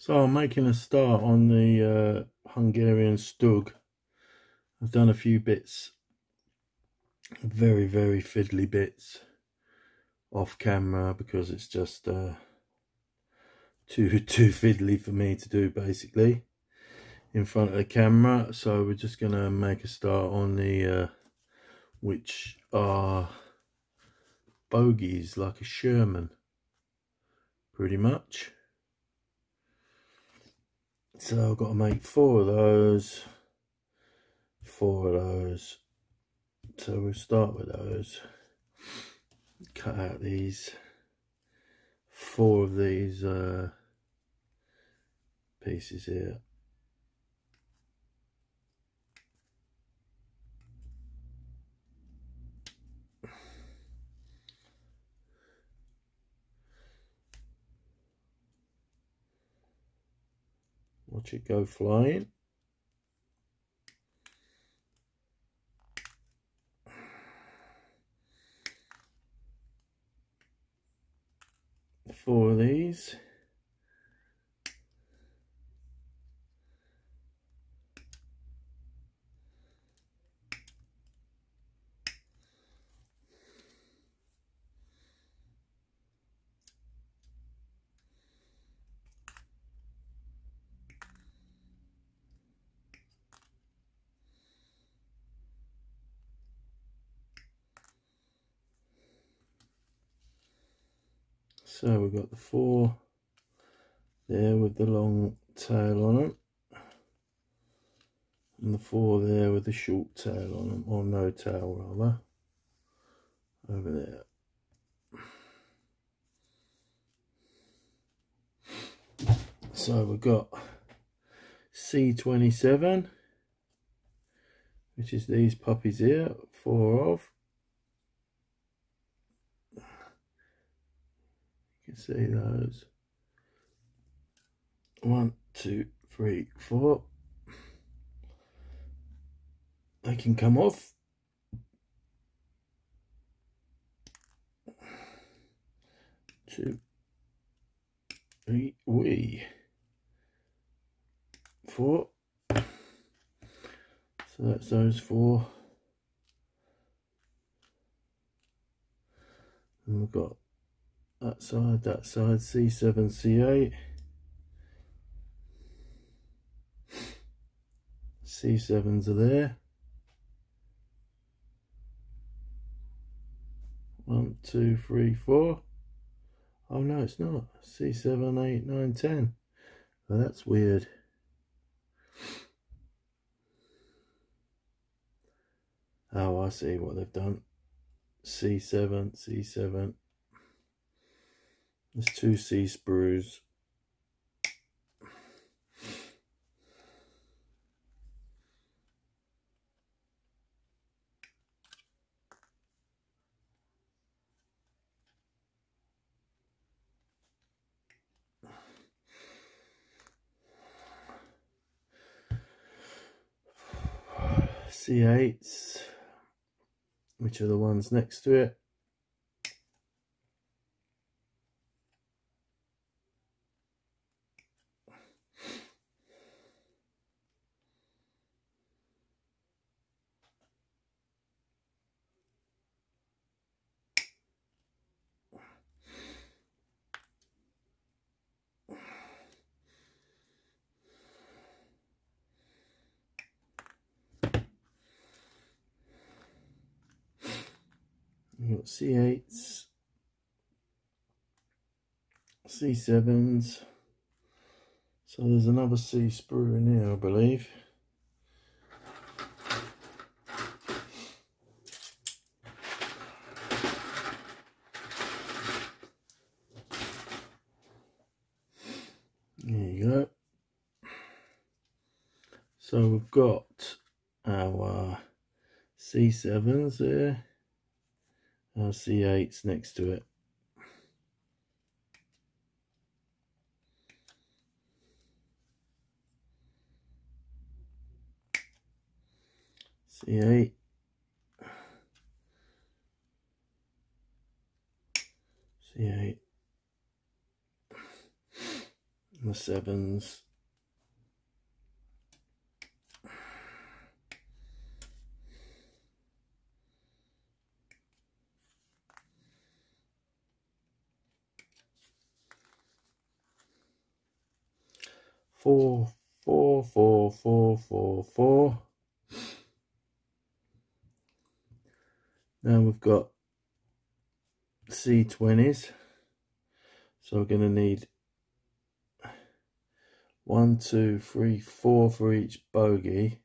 So I'm making a start on the uh, Hungarian Stug. I've done a few bits, very, very fiddly bits off camera because it's just uh, too, too fiddly for me to do basically in front of the camera. So we're just going to make a start on the, uh, which are bogies like a Sherman, pretty much. So I've got to make four of those, four of those. So we'll start with those. Cut out these, four of these uh, pieces here. Watch it go flying. Four of these. So we've got the four there with the long tail on them. And the four there with the short tail on them, or no tail rather, over there. So we've got C27, which is these puppies here, four of. Can see those. One, two, three, four. They can come off. Two, three, we, four. So that's those four. And we've got that side, that side, C7, C8. C7s are there. One, two, three, four. Oh no, it's not. C7, 8, 9, 10. Oh, that's weird. Oh, I see what they've done. C7, C7, there's two C sprues. C8s, which are the ones next to it. We've got C8s, C7s. So there's another C sprue in here, I believe. There you go. So we've got our C7s there. C8's next to it. C8. C8. and the sevens. Four, four, four, four, four, four. Now we've got C20s. So we're going to need one, two, three, four for each bogey.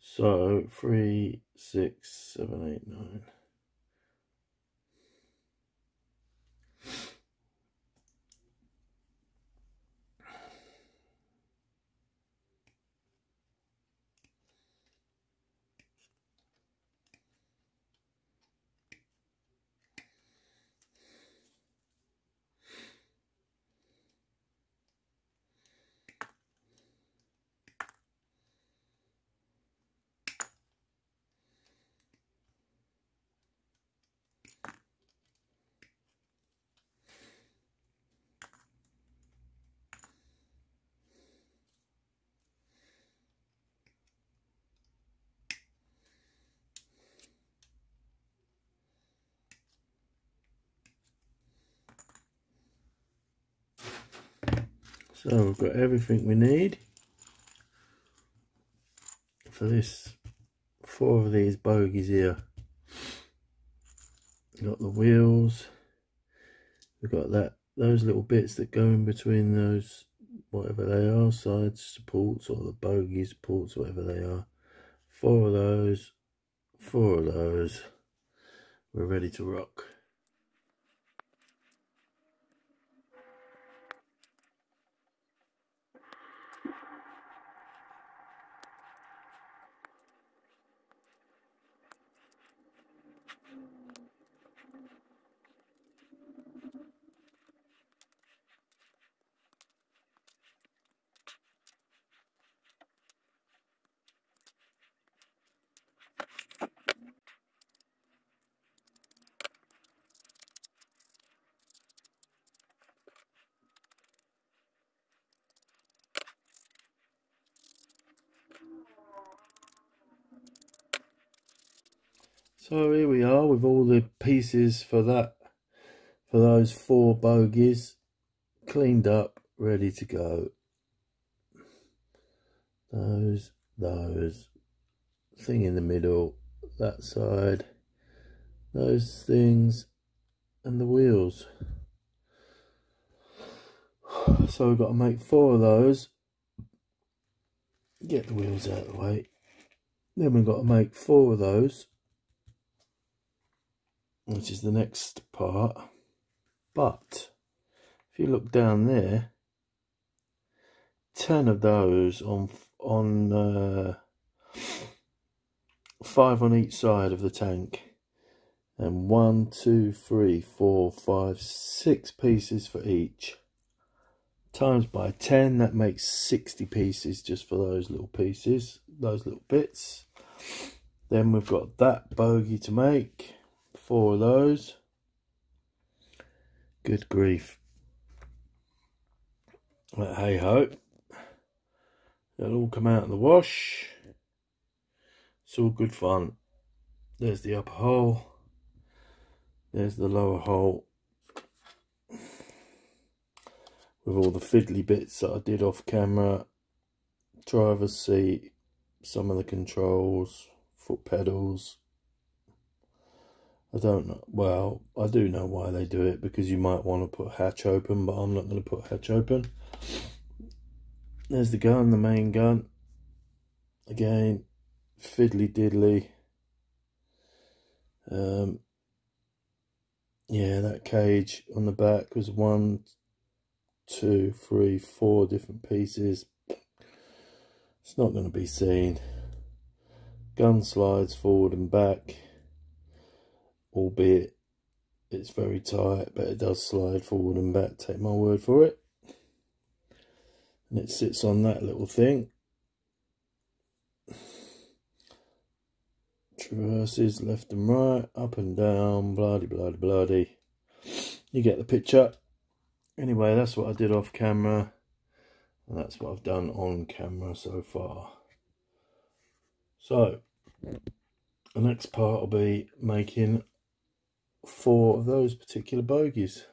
So three, six, seven, eight, nine. So we've got everything we need for this four of these bogies here. We've got the wheels, we've got that those little bits that go in between those whatever they are, side supports or the bogie supports, whatever they are. Four of those, four of those. We're ready to rock. So here we are with all the pieces for that, for those four bogies, cleaned up, ready to go. Those, those, thing in the middle, that side, those things, and the wheels. So we've got to make four of those. Get the wheels out of the way. Then we've got to make four of those which is the next part. But if you look down there, 10 of those on on uh, five on each side of the tank. And one two three four five six pieces for each. Times by 10 that makes 60 pieces just for those little pieces those little bits. Then we've got that bogey to make four of those. Good grief. But hey ho. They'll all come out of the wash. It's all good fun. There's the upper hole. There's the lower hole. With all the fiddly bits that I did off camera. Driver's seat. Some of the controls. Foot pedals I don't know. Well, I do know why they do it because you might want to put hatch open, but I'm not going to put hatch open. There's the gun, the main gun. Again, fiddly diddly. Um, yeah, that cage on the back was one, two, three, four different pieces. It's not going to be seen. Gun slides forward and back albeit it's very tight, but it does slide forward and back, take my word for it. And it sits on that little thing. Traverses left and right, up and down, bloody, bloody, bloody. You get the picture. Anyway, that's what I did off camera. And that's what I've done on camera so far. So, the next part will be making four of those particular bogies.